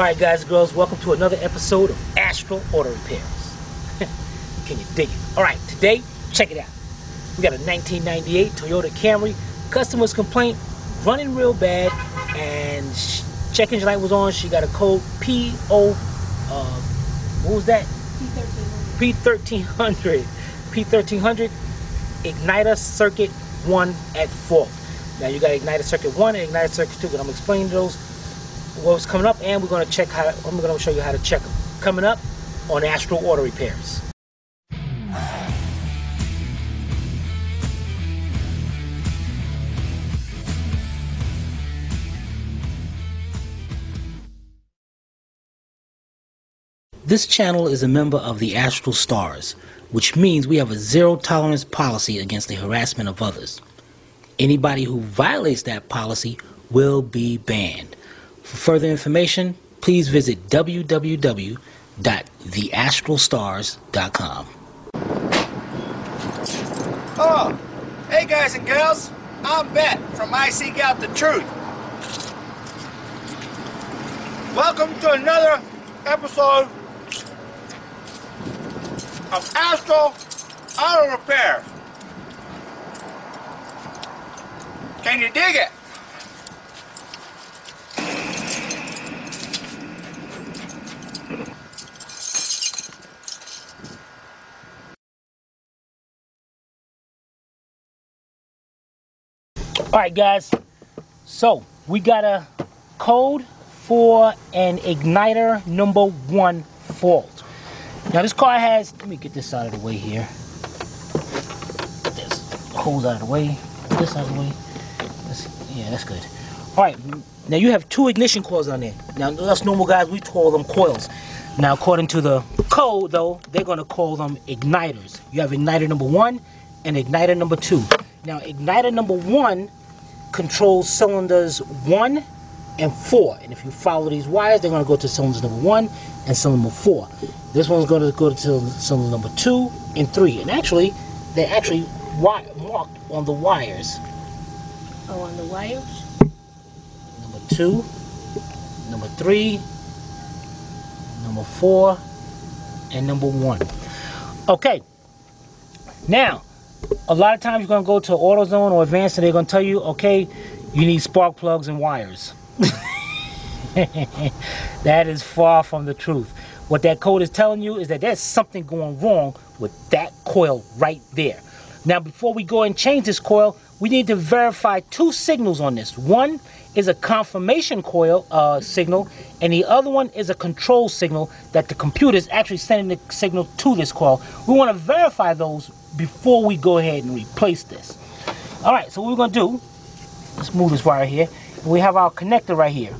Alright guys and girls, welcome to another episode of Astral Auto Repairs. Can you dig it? Alright, today, check it out. We got a 1998 Toyota Camry, customer's complaint, running real bad, and check engine light was on, she got a code PO, uh, what was that? P1300. P1300, igniter circuit 1 at fault. Now you got igniter circuit 1 and igniter circuit 2, but I'm explaining those what's coming up and we're going to check how I'm going to show you how to check them coming up on Astral Auto Repairs. This channel is a member of the Astral Stars, which means we have a zero tolerance policy against the harassment of others. Anybody who violates that policy will be banned. For further information, please visit www.theastralstars.com. Oh, hey guys and girls, I'm Bet from I Seek Out the Truth. Welcome to another episode of Astral Auto Repair. Can you dig it? All right, guys. So we got a code for an igniter number one fault. Now this car has, let me get this out of the way here. This hose out of the way, this out of the way. This, yeah, that's good. All right, now you have two ignition coils on there. Now us normal guys, we call them coils. Now according to the code though, they're gonna call them igniters. You have igniter number one and igniter number two. Now igniter number one controls cylinders 1 and 4. And if you follow these wires, they're going to go to cylinder number 1 and cylinder number 4. This one's going to go to cylinder number 2 and 3. And actually, they're actually marked on the wires. Oh, on the wires? Number 2, number 3, number 4, and number 1. Okay. Now, a lot of times you're going to go to AutoZone or Advance and they're going to tell you, okay, you need spark plugs and wires. that is far from the truth. What that code is telling you is that there's something going wrong with that coil right there. Now, before we go and change this coil, we need to verify two signals on this. One is a confirmation coil uh, signal, and the other one is a control signal that the computer is actually sending the signal to this coil. We want to verify those before we go ahead and replace this. All right, so what we're gonna do, let's move this wire here. We have our connector right here.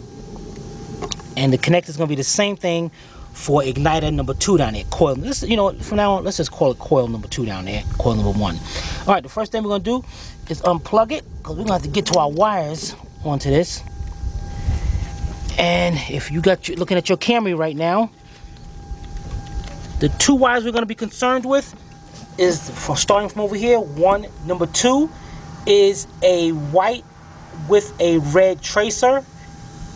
And the connector is gonna be the same thing for igniter number two down there, coil. This, you know, from now on, let's just call it coil number two down there, coil number one. All right, the first thing we're gonna do is unplug it, because we're gonna have to get to our wires onto this. And if you got, you looking at your Camry right now, the two wires we're gonna be concerned with is from starting from over here one number two is a white with a red tracer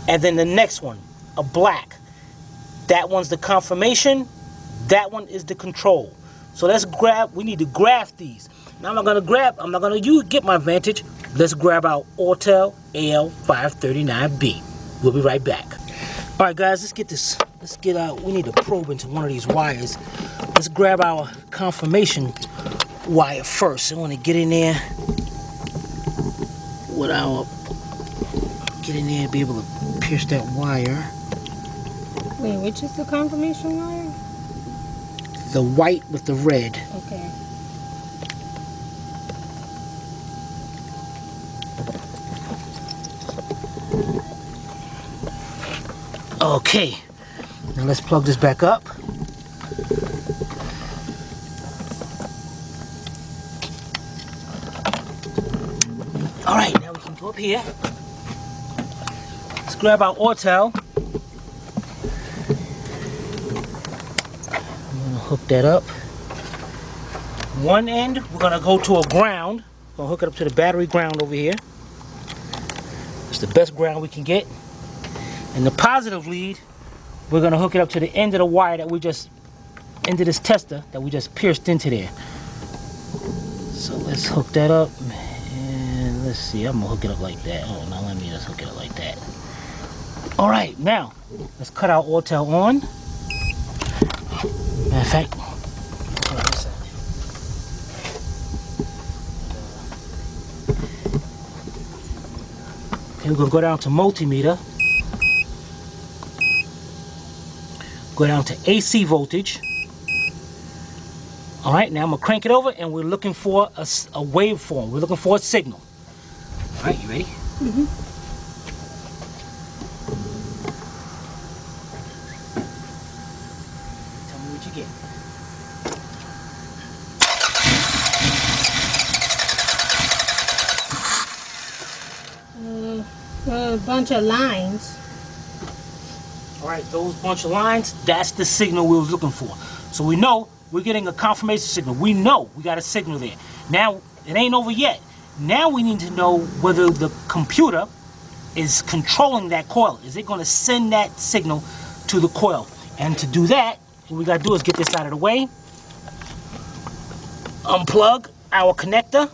and then the next one a black. That one's the confirmation that one is the control. So let's grab we need to graph these. Now i'm not to grab i'm not going to use get my vantage let's grab our Autel AL539B we'll be right back. All right guys let's get this let's get out we need to probe into one of these wires let's grab our confirmation wire first. I want to get in there with our get in there and be able to pierce that wire. Wait, which is the confirmation wire? The white with the red. Okay. Okay. Now let's plug this back up. All right, now we can go up here. Let's grab our Autel. I'm gonna hook that up. One end, we're gonna go to a ground. Gonna hook it up to the battery ground over here. It's the best ground we can get. And the positive lead, we're gonna hook it up to the end of the wire that we just, into this tester that we just pierced into there. So let's hook that up. And let's see, I'm gonna hook it up like that. Oh, now let me just hook it up like that. All right, now, let's cut our Autel on. Matter of fact. Okay, we're gonna go down to multimeter. Go down to AC voltage. All right, now I'm gonna crank it over and we're looking for a waveform. We're looking for a signal. All right, you ready? Mm -hmm. Tell me what you get. Uh, a bunch of lines. All right, those bunch of lines, that's the signal we was looking for. So we know we're getting a confirmation signal. We know we got a signal there. Now, it ain't over yet. Now we need to know whether the computer is controlling that coil. Is it going to send that signal to the coil? And to do that, what we got to do is get this out of the way. Unplug our connector.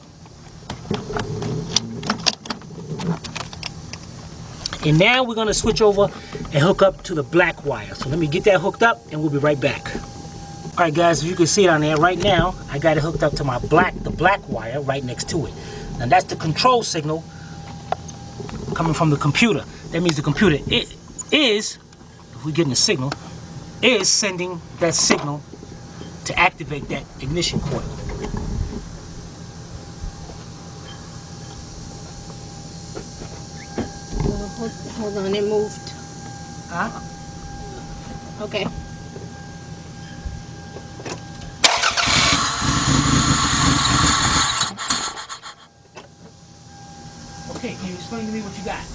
And now we're gonna switch over and hook up to the black wire. So let me get that hooked up and we'll be right back. All right guys, if you can see it on there right now, I got it hooked up to my black, the black wire right next to it. Now that's the control signal coming from the computer. That means the computer it is, if we're getting a signal, is sending that signal to activate that ignition coil. Uh, hold, hold on, it moved. Huh? Okay. Okay, can you explain to me what you got?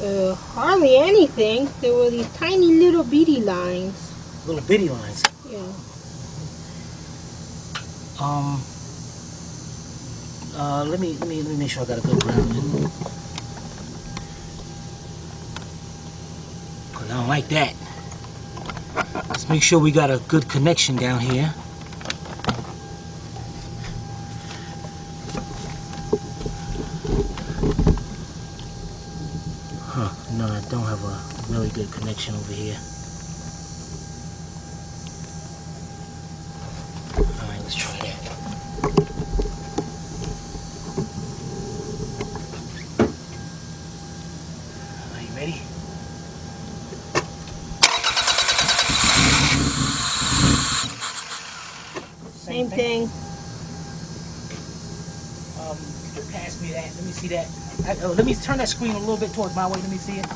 Uh, hardly anything. There were these tiny little beady lines. Little bitty lines. Yeah. Um. Uh, let me let me let me make sure I got a good ground. I don't like that. Let's make sure we got a good connection down here. Huh? No, I don't have a really good connection over here. All right, let's try that. Are you ready? Same thing. Um, pass me that. Let me see that. I, oh, let me turn that screen a little bit towards my way. Let me see it.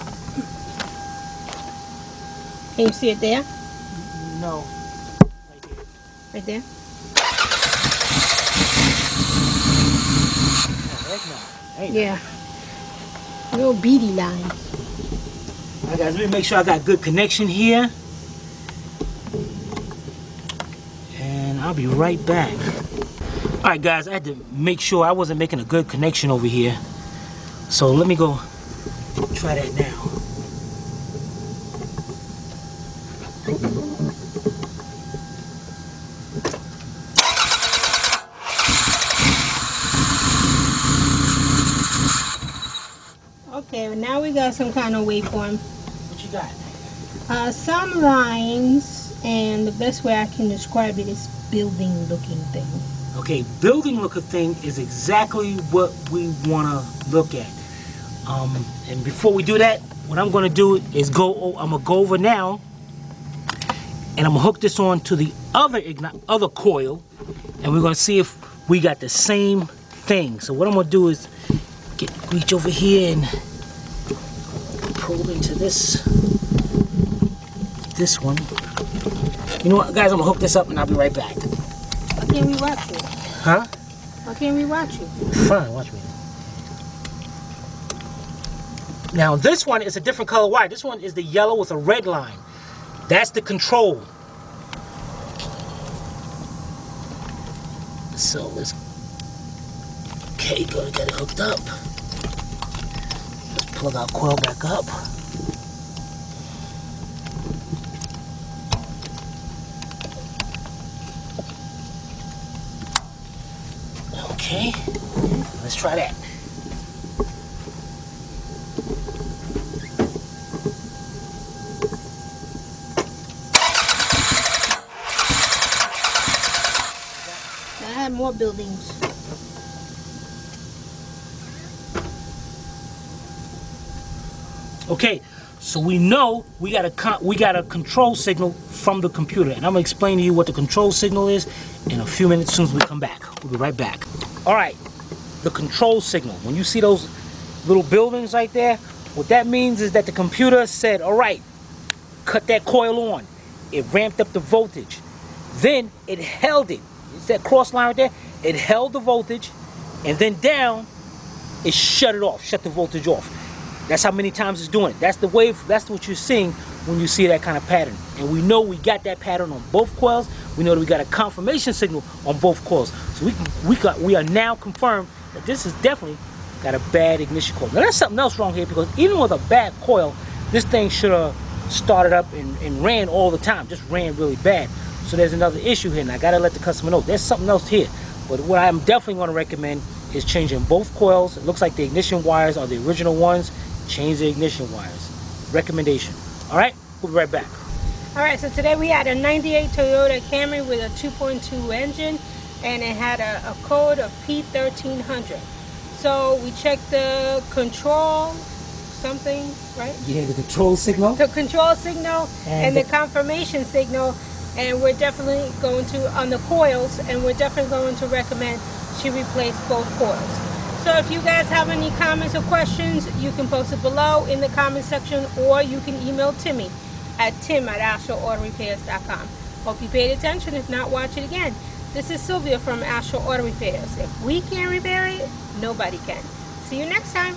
Can you see it there? No. Right there. Right there? Oh, no. Yeah. Little beady lines. All right, guys, let me make sure I got good connection here. And I'll be right back. All right, guys, I had to make sure I wasn't making a good connection over here. So let me go try that now. Okay, well, now we got some kind of waveform. What you got? Uh, some lines, and the best way I can describe it is building looking thing. Okay, building looker thing is exactly what we want to look at. Um, and before we do that, what I'm going to do is go. I'm gonna go over now, and I'm gonna hook this on to the other other coil, and we're gonna see if we got the same thing. So what I'm gonna do is get reach over here and probe into this this one. You know what, guys? I'm gonna hook this up, and I'll be right back. Why can't we watch you? Huh? Why can't we watch you? Fine, watch me. Now this one is a different color wire. This one is the yellow with a red line. That's the control. So let's okay, go get it hooked up. Let's plug our coil back up. Okay, let's try that. I have more buildings. Okay, so we know we got a we got a control signal from the computer, and I'm gonna explain to you what the control signal is in a few minutes. As soon as we come back, we'll be right back. All right, the control signal. When you see those little buildings right there, what that means is that the computer said, "All right, cut that coil on." It ramped up the voltage. Then it held it. It's that cross line right there. It held the voltage, and then down, it shut it off, shut the voltage off. That's how many times it's doing it. That's the wave, that's what you're seeing when you see that kind of pattern. And we know we got that pattern on both coils. We know that we got a confirmation signal on both coils. So we we got we are now confirmed that this is definitely got a bad ignition coil. Now there's something else wrong here because even with a bad coil, this thing should have started up and, and ran all the time, just ran really bad. So there's another issue here, and I gotta let the customer know there's something else here. But what I'm definitely gonna recommend is changing both coils. It looks like the ignition wires are the original ones. Change the ignition wires. Recommendation. All right, we'll be right back. All right, so today we had a 98 Toyota Camry with a 2.2 engine and it had a, a code of P1300. So we checked the control something, right? Yeah, the control signal. The control signal and, And the, the- confirmation signal and we're definitely going to on the coils and we're definitely going to recommend she replace both coils. So if you guys have any comments or questions, you can post it below in the comment section or you can email Timmy at tim at astralautorepairs.com. Hope you paid attention. If not, watch it again. This is Sylvia from Astral Auto Repairs. If we can't repair it, nobody can. See you next time.